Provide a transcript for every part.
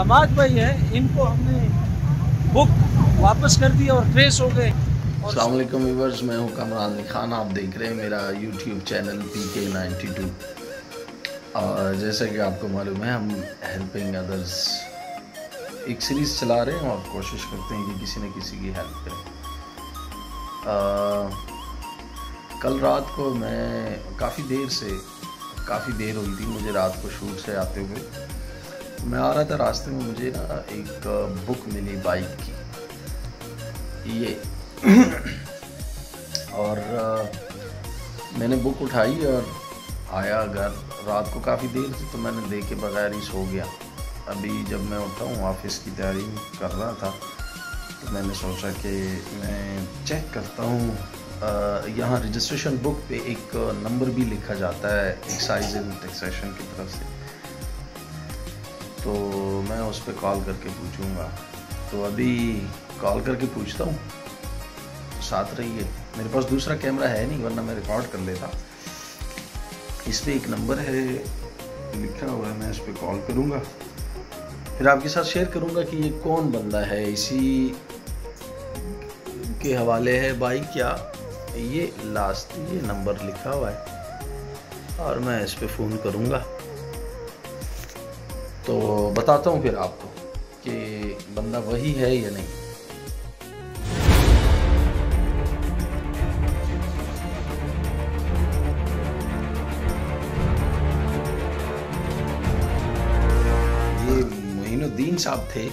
हमाद भाई है, इनको हमने बुक वापस कर दी और ट्रेस हो गए। वालेकुम व्यूवर्स मैं हूँ कमरान अली खान, आप देख रहे हैं मेरा YouTube channel P K ninety two और जैसा कि आपको मालूम है, हम हेल्पिंग अदर्स एक सीरीज़ चला रहे हैं और कोशिश करते हैं कि किसी न किसी की हेल्प करें। कल रात को मैं काफ़ी देर से, काफ़ी देर हुई थी, मुझे रात को शूट से आते हुए। मैं आ रहा था रास्ते में, मुझे ना एक बुक मिली बाइक की। ये। और मैंने बुक उठाई और आया घर। रात को काफ़ी देर थी तो मैंने दे के बगैर ही सो गया। अभी जब मैं उठा हूँ ऑफ़िस की तैयारी कर रहा था तो मैंने सोचा कि मैं चेक करता हूँ। यहाँ रजिस्ट्रेशन बुक पे एक नंबर भी लिखा जाता है एक्साइज एंड टैक्सेशन की तरफ़ से। तो मैं उस पर कॉल करके पूछूँगा। तो अभी कॉल करके पूछता हूँ। साथ रहिए। मेरे पास दूसरा कैमरा है नहीं, वरना मैं रिकॉर्ड कर लेता। इस पर एक नंबर है, लिखा हुआ है, मैं इस पर कॉल करूँगा। फिर आपके साथ शेयर करूँगा कि ये कौन बंदा है, इसी के हवाले है भाई क्या? ये लास्ट ये नंबर लिखा हुआ है। और मैं इस पर फ़ोन करूँगा। तो बताता हूँ फिर आपको कि बंदा वही है या नहीं। ये मोहिनुद्दीन साहब थे।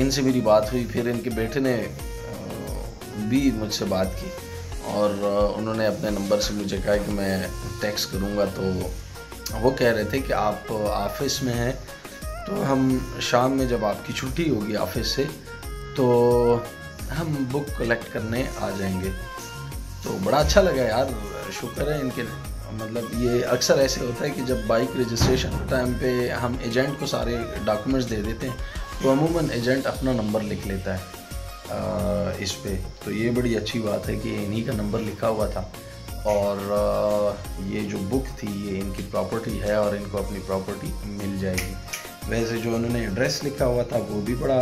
इनसे मेरी बात हुई, फिर इनके बेटे ने भी मुझसे बात की। और उन्होंने अपने नंबर से मुझे कहा कि मैं टैक्स करूँगा तो वो कह रहे थे कि आप ऑफ़िस में हैं तो हम शाम में जब आपकी छुट्टी होगी ऑफ़िस से तो हम बुक कलेक्ट करने आ जाएँगे। तो बड़ा अच्छा लगा यार शुक्र है इनके मतलब ये अक्सर ऐसे होता है कि जब बाइक रजिस्ट्रेशन टाइम पे हम एजेंट को सारे डॉक्यूमेंट्स दे देते हैं तो अमूमन एजेंट अपना नंबर लिख लेता है आ, इस पर तो ये बड़ी अच्छी बात है कि इन्हीं का नंबर लिखा हुआ था। और ये जो बुक थी ये इनकी प्रॉपर्टी है और इनको अपनी प्रॉपर्टी मिल जाएगी। वैसे जो उन्होंने एड्रेस लिखा हुआ था वो भी बड़ा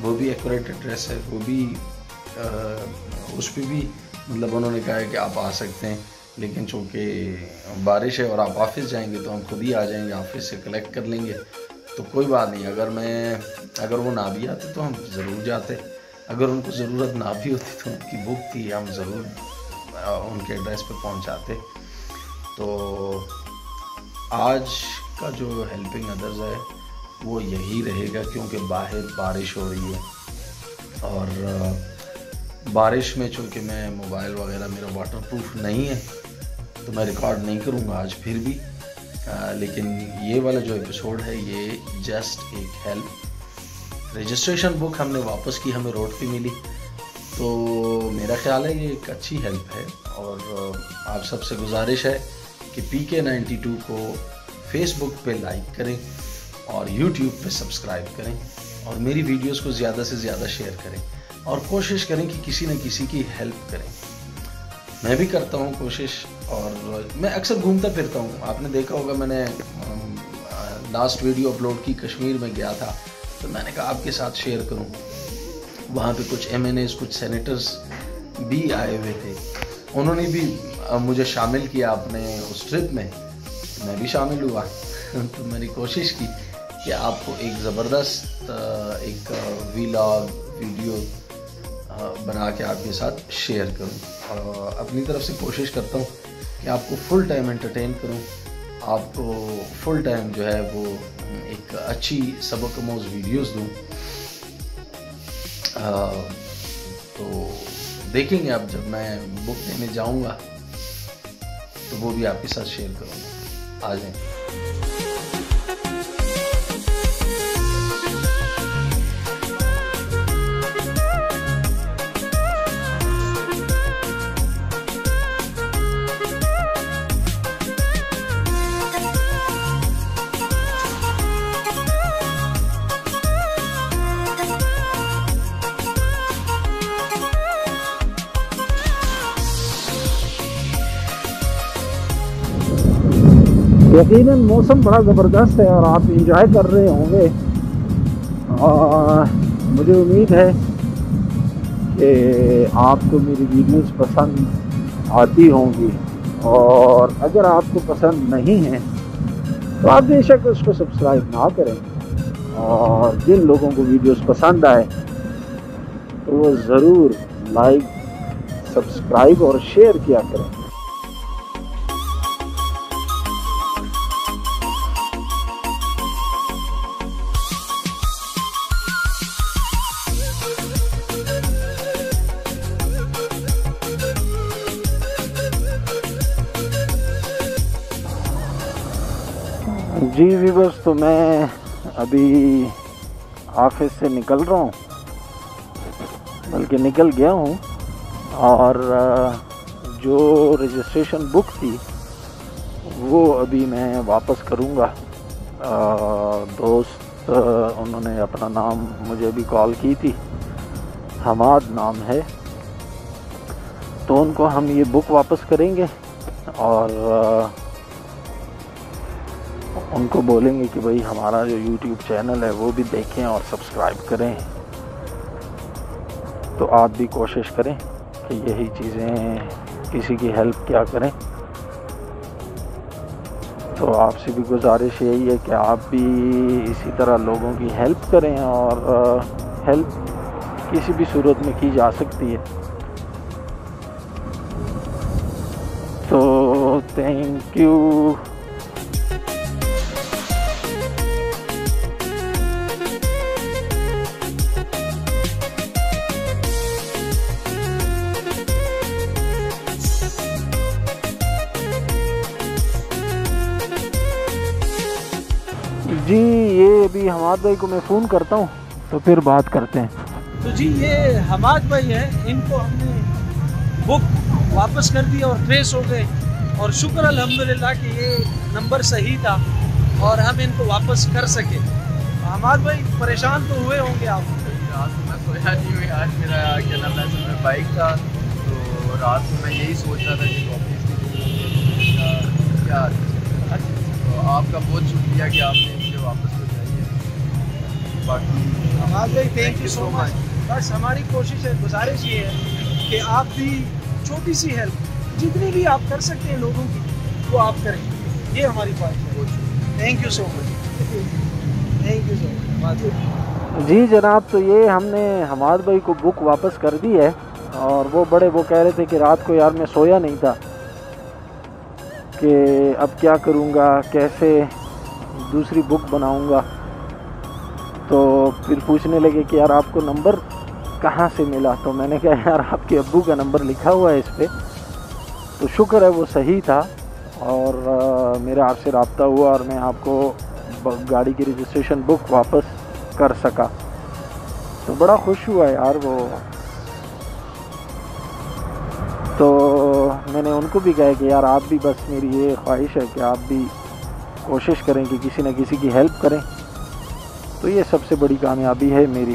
वो भी एक्यूरेट एड्रेस है वो भी आ, उस पर भी मतलब उन्होंने कहा है कि आप आ सकते हैं लेकिन चूँकि बारिश है और आप ऑफ़िस जाएँगे तो हम खुद ही आ जाएँगे ऑफ़िस से कलेक्ट कर लेंगे तो कोई बात नहीं अगर मैं अगर वो ना भी आते तो हम ज़रूर जाते अगर उनको ज़रूरत ना भी होती तो उनकी बुक थी हम ज़रूर उनके एड्रेस पे पहुंचाते तो आज का जो हेल्पिंग अदर्स है वो यही रहेगा क्योंकि बाहर बारिश हो रही है। और बारिश में चूँकि मैं मोबाइल वगैरह मेरा वाटर प्रूफ नहीं है तो मैं रिकॉर्ड नहीं करूँगा आज फिर भी। आ, लेकिन ये वाला जो एपिसोड है ये जस्ट एक हेल्प रजिस्ट्रेशन बुक हमने वापस की हमें रोड पे मिली। तो मेरा ख्याल है ये एक अच्छी हेल्प है और आप सबसे गुजारिश है कि पी के नाइन्टी टू को फेसबुक पे लाइक करें और यूट्यूब पे सब्सक्राइब करें और मेरी वीडियोस को ज़्यादा से ज़्यादा शेयर करें और कोशिश करें कि किसी न किसी की हेल्प करें। मैं भी करता हूँ कोशिश और मैं अक्सर घूमता फिरता हूँ। आपने देखा होगा मैंने लास्ट वीडियो अपलोड की कश्मीर में गया था तो मैंने कहा आपके साथ शेयर करूँ। वहाँ पे कुछ एमएनएस कुछ सेनेटर्स भी आए हुए थे। उन्होंने भी मुझे शामिल किया अपने उस ट्रिप में। मैं भी शामिल हुआ। तो मैंने कोशिश की कि आपको एक ज़बरदस्त एक वीलॉग वीडियो बना के आपके साथ शेयर करूँ। और अपनी तरफ़ से कोशिश करता हूँ कि आपको फुल टाइम एंटरटेन करूँ। आपको फुल टाइम जो है वो एक अच्छी सबक मोज वीडियोस दूँ। तो देखेंगे आप जब मैं बुक लेने जाऊँगा तो वो भी आपके साथ शेयर करूँगा। आ जाए। यकीनन मौसम बड़ा ज़बरदस्त है और आप इंजॉय कर रहे होंगे। मुझे उम्मीद है कि आपको मेरी वीडियोस पसंद आती होंगी। और अगर आपको पसंद नहीं है तो आप बेशक उसको सब्सक्राइब ना करें। और जिन लोगों को वीडियोस पसंद आए तो वो ज़रूर लाइक सब्सक्राइब और शेयर किया करें। जी वीवर्स तो मैं अभी ऑफ़िस से निकल रहा हूँ, बल्कि निकल गया हूँ, और जो रजिस्ट्रेशन बुक थी, वो अभी मैं वापस करूँगा। दोस्त, उन्होंने अपना नाम मुझे अभी कॉल की थी, हमाद नाम है तो उनको हम ये बुक वापस करेंगे, और उनको बोलेंगे कि भाई हमारा जो यूट्यूब चैनल है, वो भी देखें और सब्सक्राइब करें। तो आप भी कोशिश करें कि यही चीज़ें, किसी की हेल्प क्या करें। तो आपसे भी गुजारिश यही है कि आप भी इसी तरह लोगों की हेल्प करें और हेल्प किसी भी सूरत में की जा सकती है। तो थैंक यू जी ये अभी हमाद भाई को मैं फ़ोन करता हूँ तो फिर बात करते हैं। तो जी ये हमाद भाई है इनको हमने बुक वापस कर दिया और ट्रेस हो गए। और शुक्र अलहमदिल्ला कि ये नंबर सही था और हम इनको वापस कर सके। हमाद भाई परेशान तो हुए होंगे आप? रात को मैं सोया नहीं हुई आज मेरा क्या नाम है में बाइक था तो रात को मैं यही सोच रहा था कि ऑफ़िस की क्या तो आपका बहुत शुक्रिया कि आपने वापस पहुँचाई बाकी हमाद भाई थैंक यू सो मच बस हमारी कोशिश है गुजारिश ये है कि आप भी छोटी सी हेल्प जितनी भी आप कर सकते हैं लोगों की वो आप करें। ये हमारी ख्वाहिश है। Thank you so much thank you so much जी जनाब तो ये हमने हमाद भाई को बुक वापस कर दी है और वो बड़े वो कह रहे थे कि रात को यार मैं सोया नहीं था। कि अब क्या करूँगा कैसे दूसरी बुक बनाऊँगा। तो फिर पूछने लगे कि यार आपको नंबर कहाँ से मिला? तो मैंने कहा यार आपके अबू का नंबर लिखा हुआ है इस पर तो शुक्र है वो सही था और अ, मेरा आपसे रबता हुआ और मैं आपको गाड़ी की रजिस्ट्रेशन बुक वापस कर सका। तो बड़ा खुश हुआ यार वो। तो मैंने उनको भी कहा कि यार आप भी बस मेरी ये ख्वाहिश है कि आप भी कोशिश करें कि किसी न किसी की हेल्प करें। तो ये सबसे बड़ी कामयाबी है मेरी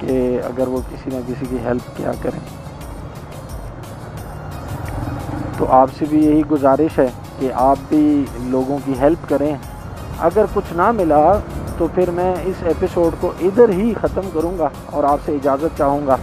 कि अगर वो किसी न किसी की हेल्प क्या करें। तो आपसे भी यही गुजारिश है कि आप भी लोगों की हेल्प करें। अगर कुछ ना मिला तो फिर मैं इस एपिसोड को इधर ही ख़त्म करूँगा और आपसे इजाज़त चाहूँगा।